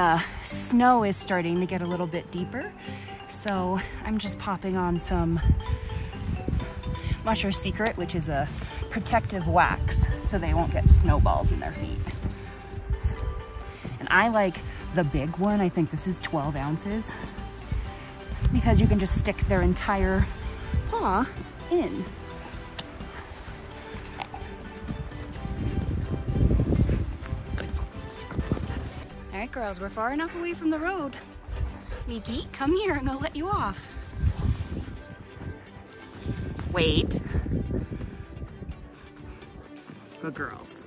The uh, snow is starting to get a little bit deeper, so I'm just popping on some Musher's Secret, which is a protective wax so they won't get snowballs in their feet. And I like the big one. I think this is 12 ounces because you can just stick their entire paw in. Girls, we're far enough away from the road. Miki, come here, and I'll let you off. Wait. Good girls.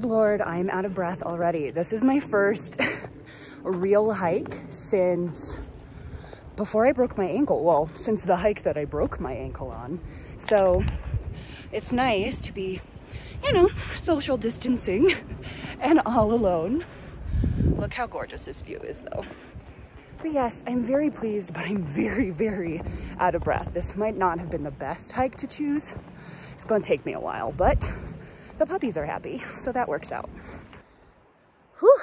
Good Lord, I'm out of breath already. This is my first real hike since before I broke my ankle. Well, since the hike that I broke my ankle on. So it's nice to be, you know, social distancing and all alone. Look how gorgeous this view is though. But yes, I'm very pleased, but I'm very, very out of breath. This might not have been the best hike to choose. It's gonna take me a while, but the puppies are happy, so that works out. Whew.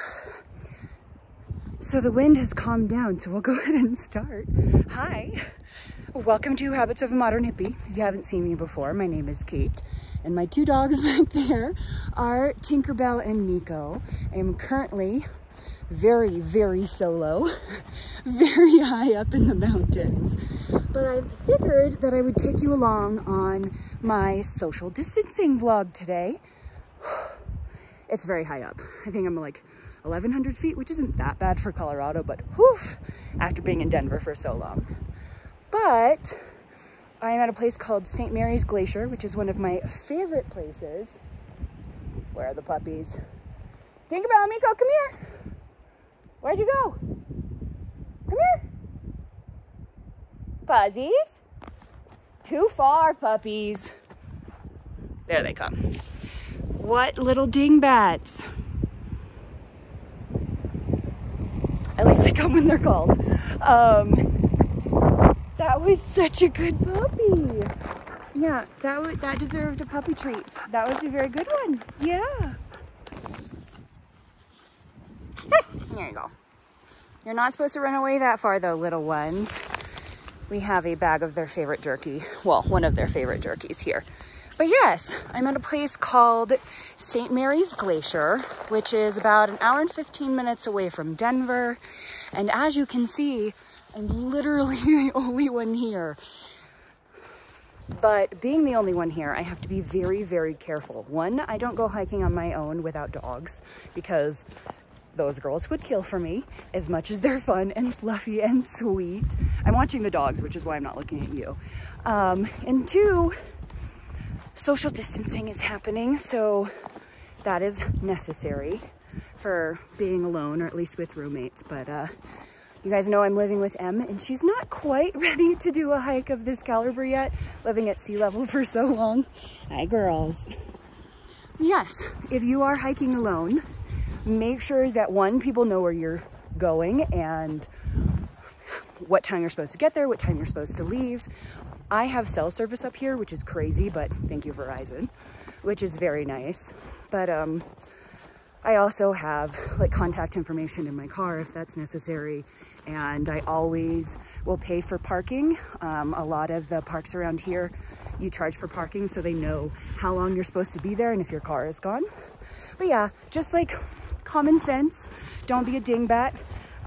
So the wind has calmed down, so we'll go ahead and start. Hi, welcome to Habits of a Modern Hippie. If you haven't seen me before, my name is Kait. And my two dogs back there are Tinkerbell and Nico. I am currently very, very solo, very high up in the mountains. But I figured that I would take you along on my social distancing vlog today. It's very high up. I think I'm like 1100 feet, which isn't that bad for Colorado, but whew, after being in Denver for so long. But I'm at a place called St. Mary's Glacier, which is one of my favorite places. Where are the puppies? Tinkerbell, Miko, come here. Where'd you go? Come here. Fuzzies. Too far, puppies. There they come. What little dingbats. At least they come when they're called. Um, that was such a good puppy. Yeah, that, that deserved a puppy treat. That was a very good one. Yeah. There you go. You're not supposed to run away that far though, little ones. We have a bag of their favorite jerky. Well, one of their favorite jerkies here. But yes, I'm at a place called St. Mary's Glacier, which is about an hour and 15 minutes away from Denver. And as you can see, I'm literally the only one here. But being the only one here, I have to be very, very careful. One, I don't go hiking on my own without dogs because those girls would kill for me as much as they're fun and fluffy and sweet. I'm watching the dogs, which is why I'm not looking at you. Um, and two, social distancing is happening, so that is necessary for being alone, or at least with roommates. But uh, you guys know I'm living with Em, and she's not quite ready to do a hike of this caliber yet, living at sea level for so long. Hi, girls. Yes, if you are hiking alone, make sure that one, people know where you're going and what time you're supposed to get there, what time you're supposed to leave. I have cell service up here, which is crazy, but thank you Verizon, which is very nice. But um, I also have like contact information in my car if that's necessary. And I always will pay for parking. Um, a lot of the parks around here you charge for parking so they know how long you're supposed to be there and if your car is gone. But yeah, just like common sense, don't be a dingbat.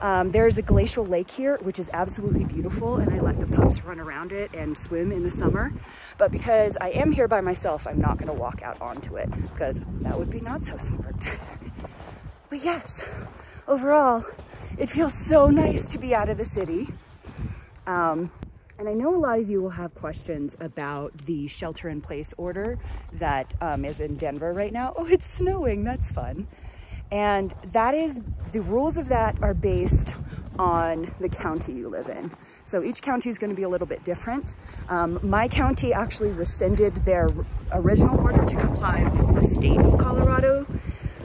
Um, there's a glacial lake here, which is absolutely beautiful, and I let the pups run around it and swim in the summer. But because I am here by myself, I'm not gonna walk out onto it because that would be not so smart. but yes, overall, it feels so nice to be out of the city. Um, and I know a lot of you will have questions about the shelter in place order that um, is in Denver right now. Oh, it's snowing, that's fun. And that is, the rules of that are based on the county you live in. So each county is going to be a little bit different. Um, my county actually rescinded their original order to comply with the state of Colorado.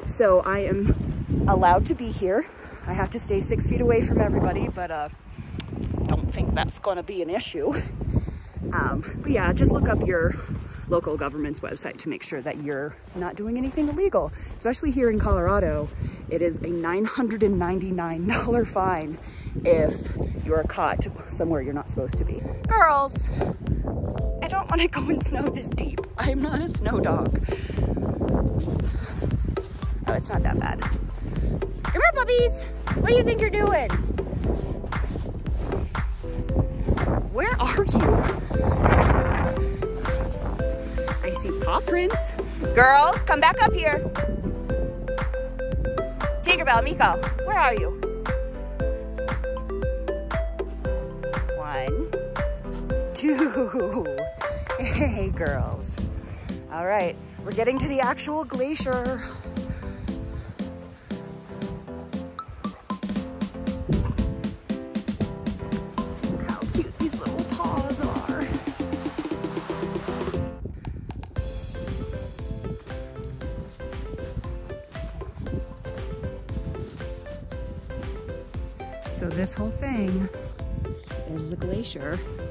So I am allowed to be here. I have to stay six feet away from everybody, but uh, don't think that's going to be an issue. Um, but yeah, just look up your local government's website to make sure that you're not doing anything illegal. Especially here in Colorado, it is a $999 fine if you're caught somewhere you're not supposed to be. Girls, I don't want to go in snow this deep. I'm not a snow dog. Oh, it's not that bad. Come here, puppies. What do you think you're doing? Where are you? I see paw prints. Girls, come back up here. Tinkerbell, Miko, where are you? One, two. Hey, girls. All right, we're getting to the actual glacier. Is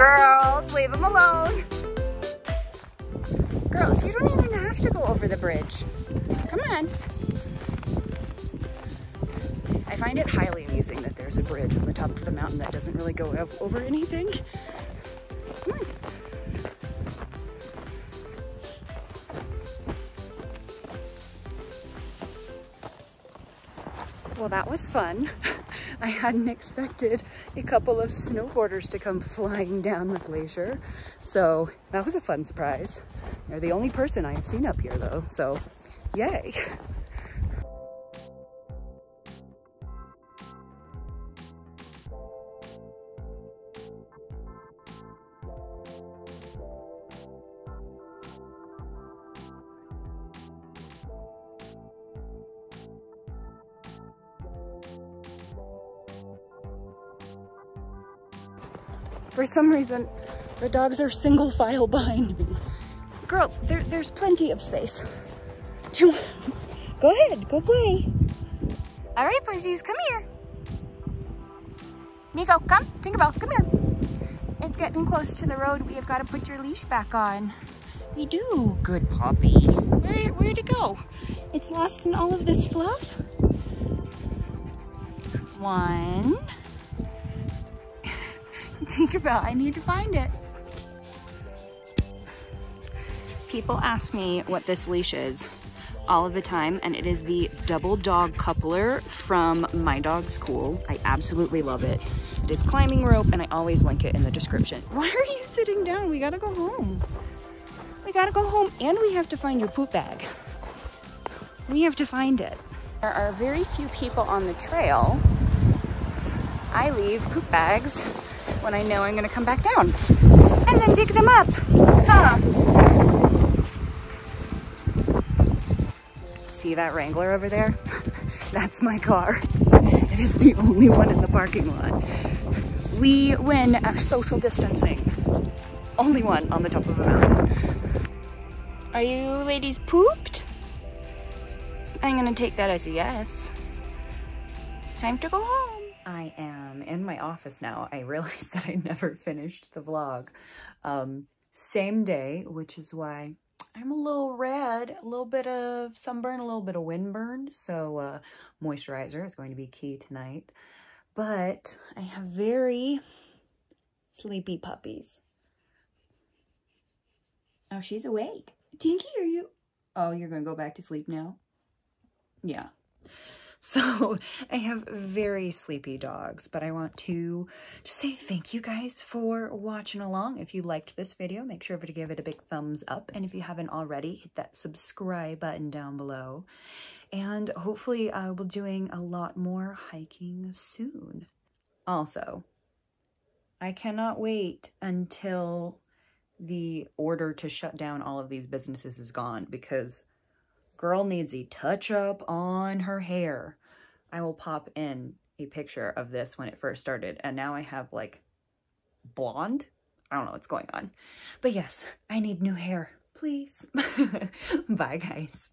Girls, leave him alone. Girls, you don't even have to go over the bridge. Come on. I find it highly amusing that there's a bridge on the top of the mountain that doesn't really go over anything. Come on. Well, that was fun. I hadn't expected a couple of snowboarders to come flying down the glacier. So that was a fun surprise. They're the only person I have seen up here though, so yay. For some reason, the dogs are single file behind me. Girls, there, there's plenty of space. Go ahead, go play. All right, pussies, come here. Miko, come, Tinkerbell, come here. It's getting close to the road. We have got to put your leash back on. We do. Good puppy. Where, where'd it go? It's lost in all of this fluff. One. Tinkerbell, I need to find it. People ask me what this leash is all of the time and it is the double dog coupler from My Dog's Cool i absolutely love it. It is climbing rope and i always link it in the description. Why are you sitting down? We gotta go home. We gotta go home and we have to find your poop bag. We have to find it. There are very few people on the trail. I leave poop bags when i know i'm gonna come back down and then pick them up huh See that Wrangler over there? That's my car. It is the only one in the parking lot. We win at social distancing. Only one on the top of a mountain. Are you ladies pooped? I'm gonna take that as a yes. Time to go home. I am in my office now. I realized that I never finished the vlog. Um, same day, which is why I'm a little red, a little bit of sunburn, a little bit of windburn. So uh, moisturizer is going to be key tonight. But I have very sleepy puppies. Oh, she's awake. Tinky, are you? Oh, you're going to go back to sleep now? Yeah. So I have very sleepy dogs, but I want to just say thank you guys for watching along. If you liked this video, make sure to give it a big thumbs up. And if you haven't already, hit that subscribe button down below. And hopefully I will be doing a lot more hiking soon. Also, I cannot wait until the order to shut down all of these businesses is gone because Girl needs a touch up on her hair. I will pop in a picture of this when it first started. And now I have like blonde. I don't know what's going on. But yes, I need new hair. Please. Bye, guys.